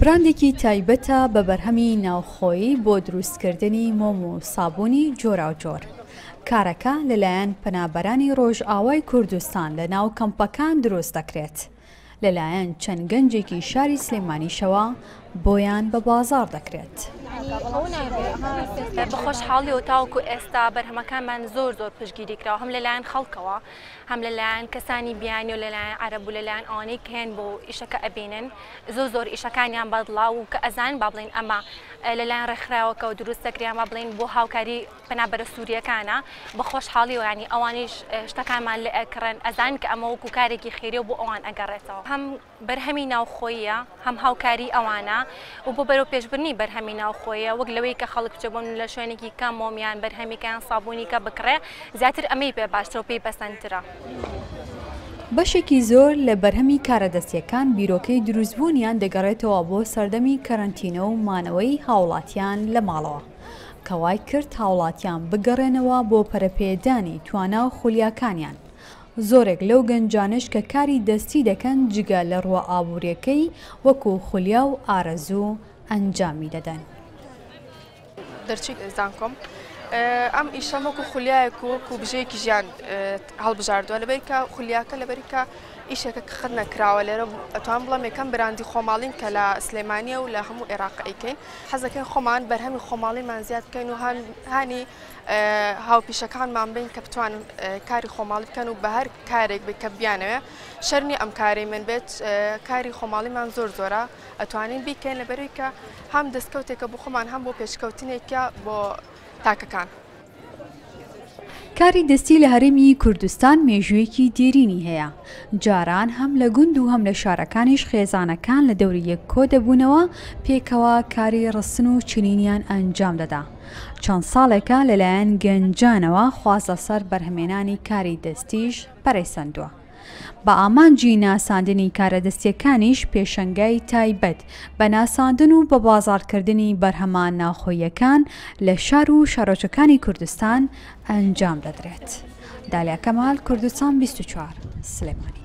براندێکی تایبەتە بە بەرهەمی ناوخۆیی بۆ دروستکردنی مۆم و سابوونی جۆراوجۆر. کارەکە لەلایەن پەنابەرانی ڕۆژئاوای کوردستان لە ناو کەمپەکان دروست دەکرێت. لەلایەن چەند گەنجێکی شاری سلێمانیشەوە بۆیان بە بازار دەکرێت. بە خۆشحاڵیەوە تاوکو ئێستا بەرهەمەکانمان زۆر زۆر پشگیری کراوە هەم لەلایەن خەڵکەوە هەم لە لایەن کەسانی بیانی و لە لایەن عەرەب و لە لایەن ئەوانەی کە هێن بۆ ئیشەکە ئەبینن زۆر زۆر ئیشەکانیان بەدڵە و کە ئەزانن با بڵێن ئەمە لە لایەن ڕێکخراوەکەەوە دروست دەکریان با بڵێن بۆ هاوکاری پەنابەرە سووریەکانە بە خۆشحاڵی و ینی ئەوانیش شتەکانمان لە ئەکڕن ئەزان کە ئەمە وەکو کارێکی خێریە بۆ ئەوان ئەگەڕێتەوە هەم بەرهەمی ناوخۆییە، هەم هاوکاریی ئەوانە و بۆ بەرەوپێشبردنی بەرهەمی ناوخۆیە، وەک لەوەی کە خەڵک بچێ بۆ لە شوێنێکی کە مۆم یان بەرهەمیکە یان سابوونیکە بکڕێ، زیاتر ئەمەی پێ باشترە و پێی پەسەندترە. بەشێکی زۆر لە بەرهەمی کارەدەستییەکان بیرۆکەی دروستبوونیان دەگەڕێتەوە بۆ سەردەمی کەرەنتینە و مانەوەی هاوڵاتیان لە ماڵەوە، کە وای کرد هاوڵاتیان بگەڕێنەوە بۆ پەرەپێدانی توانا و خولیاکانیان، زۆرێک لەو گەنجانەش کە کاری دەستی دەکەن جگە لە ڕووە ئابووریەکەی وەکو خولیا و ئارەزوو ئەنجامی دەدەن. دەرچووی زانکۆم ئەم ئیشەم وەکو خولیایەک و وەکو بژێکی ژیان هەڵبژاردووە لەبەر کە خولیاکە لەبەری کە ئیشێکە کە خەت نەکراوە لێرە ئەتوان بڵم یەکەم براندی خۆماڵین کە لە سلێمانە و لە هەموو عێراق ئەیکەین حەزەکەین خۆمان بەرهەمی خۆماڵیمان زیاد بکەین و هانی هاوپیشەکانمان بین کە بتوانن کاری خۆماڵی بکەن و بە هەر کارێک بێت کە بیانەوێ شەرنی ئەم کاری من بێت کاری خۆماڵیمان زۆر زۆرە ئەتوانین بیکەین لە بەروی کە هەم دەستکەوتێکە بخۆمان هەم بۆ پێشکەوتنێکە بۆ تاکەکان. کاری دەستی لە هەرێمی کوردستان مێژوویەکی دێرینی هەیە، جاران هەم لە گوند و هەم لە شارەکانیش خێزانەکان لە دەوری یەک کۆدەبوونەوە پێکەوە کاری ڕستن و چنینیان ئەنجام دەدا، چەند ساڵێکە لەلایەن گەنجانەوە خواست لەسەر بەرهەمێنانی کاری دەستیش پەرەیسەندووە. بە ئامانجی ناساندنی کارە دەستییەکانیش پێشەنگای تایبەت بە ناساندن و بە بازاڕکردنی بەرهەمە ناوخۆییەکان لە شار و شارۆچەکانی کوردستان ئەنجام دەدرێت. دالیا کەمال، کوردستان بیست و چوار، سلێمانی.